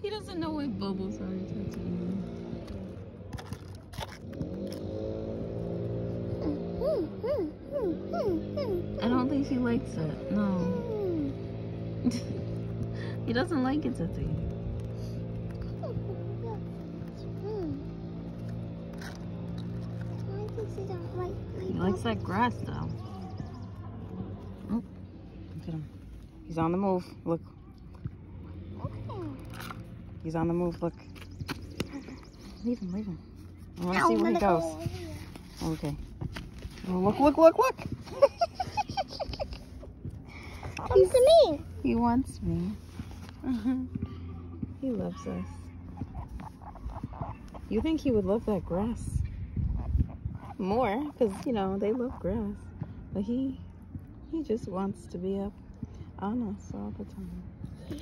He doesn't know what bubbles are touching. I don't think she likes it. No. he doesn't like it, Tati. He likes that grass though. Oh, look at him. He's on the move. Look. He's on the move. Look. Leave him, leave him. I want to see where he goes. Okay. Oh, look, look, look, look. Come to me. He wants me. Mm-hmm. he loves us. You think he would love that grass more? Because, you know, they love grass. But he, he just wants to be up on us all the time. Yeah.